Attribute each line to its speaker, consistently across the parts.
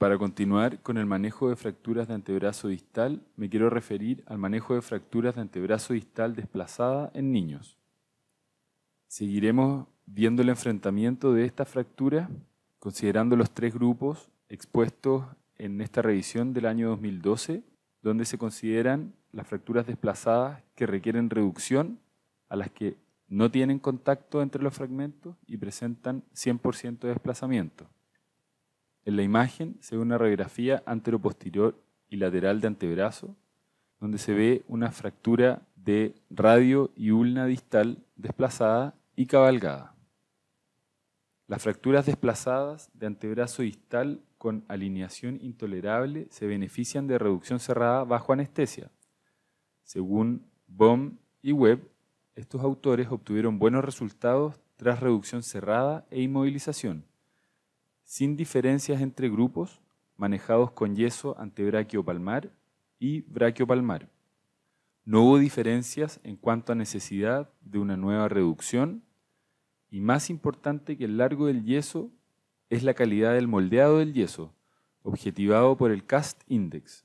Speaker 1: Para continuar con el manejo de fracturas de antebrazo distal, me quiero referir al manejo de fracturas de antebrazo distal desplazada en niños. Seguiremos viendo el enfrentamiento de esta fractura considerando los tres grupos expuestos en esta revisión del año 2012, donde se consideran las fracturas desplazadas que requieren reducción a las que no tienen contacto entre los fragmentos y presentan 100% de desplazamiento. En la imagen se ve una radiografía anteroposterior y lateral de antebrazo, donde se ve una fractura de radio y ulna distal desplazada y cabalgada. Las fracturas desplazadas de antebrazo distal con alineación intolerable se benefician de reducción cerrada bajo anestesia. Según Bohm y Webb, estos autores obtuvieron buenos resultados tras reducción cerrada e inmovilización sin diferencias entre grupos manejados con yeso palmar y brachiopalmar. No hubo diferencias en cuanto a necesidad de una nueva reducción y más importante que el largo del yeso es la calidad del moldeado del yeso, objetivado por el CAST Index.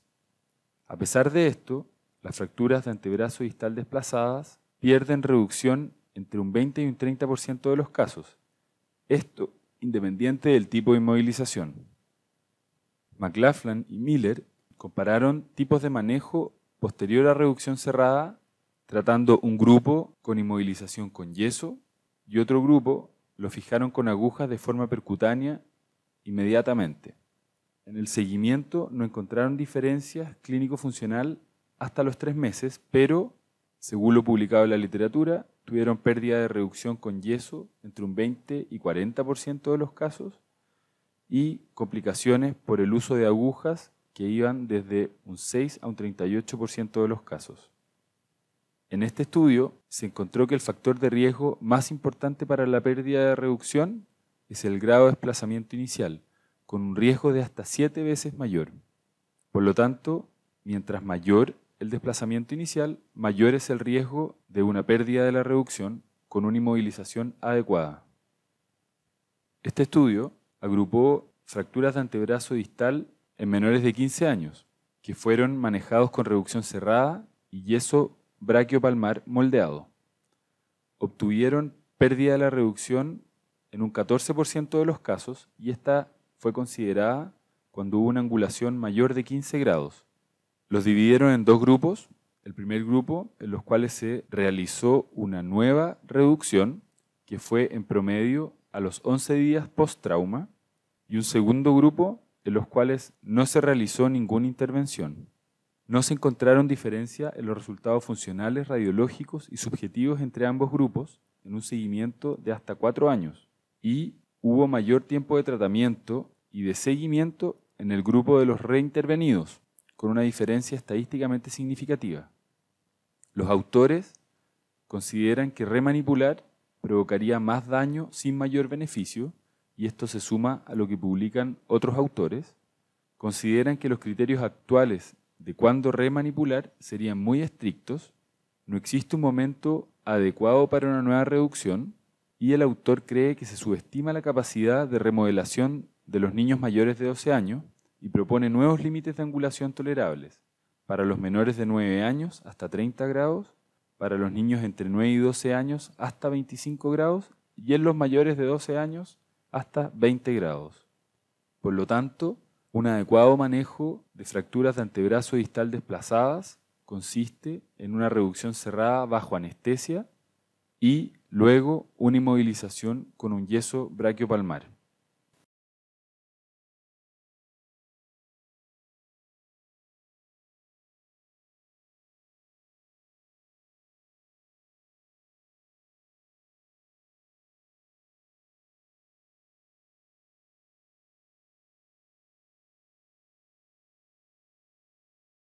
Speaker 1: A pesar de esto, las fracturas de antebrazo distal desplazadas pierden reducción entre un 20 y un 30% de los casos. Esto independiente del tipo de inmovilización. McLaughlin y Miller compararon tipos de manejo posterior a reducción cerrada, tratando un grupo con inmovilización con yeso y otro grupo lo fijaron con agujas de forma percutánea inmediatamente. En el seguimiento no encontraron diferencias clínico-funcional hasta los tres meses, pero, según lo publicado en la literatura, tuvieron pérdida de reducción con yeso entre un 20 y 40% de los casos y complicaciones por el uso de agujas que iban desde un 6 a un 38% de los casos. En este estudio se encontró que el factor de riesgo más importante para la pérdida de reducción es el grado de desplazamiento inicial, con un riesgo de hasta 7 veces mayor. Por lo tanto, mientras mayor el desplazamiento inicial, mayor es el riesgo de una pérdida de la reducción con una inmovilización adecuada. Este estudio agrupó fracturas de antebrazo distal en menores de 15 años, que fueron manejados con reducción cerrada y yeso brachiopalmar moldeado. Obtuvieron pérdida de la reducción en un 14% de los casos y esta fue considerada cuando hubo una angulación mayor de 15 grados. Los dividieron en dos grupos. El primer grupo, en los cuales se realizó una nueva reducción, que fue en promedio a los 11 días post-trauma, y un segundo grupo, en los cuales no se realizó ninguna intervención. No se encontraron diferencia en los resultados funcionales, radiológicos y subjetivos entre ambos grupos en un seguimiento de hasta cuatro años. Y hubo mayor tiempo de tratamiento y de seguimiento en el grupo de los reintervenidos, con una diferencia estadísticamente significativa. Los autores consideran que remanipular provocaría más daño sin mayor beneficio, y esto se suma a lo que publican otros autores, consideran que los criterios actuales de cuándo remanipular serían muy estrictos, no existe un momento adecuado para una nueva reducción, y el autor cree que se subestima la capacidad de remodelación de los niños mayores de 12 años y propone nuevos límites de angulación tolerables para los menores de 9 años hasta 30 grados, para los niños entre 9 y 12 años hasta 25 grados y en los mayores de 12 años hasta 20 grados. Por lo tanto, un adecuado manejo de fracturas de antebrazo distal desplazadas consiste en una reducción cerrada bajo anestesia y luego una inmovilización con un yeso brachiopalmar.